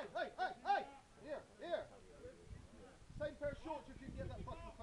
hey, hey, hey, hey! Here, here. Same pair of shorts if you can get that fucking.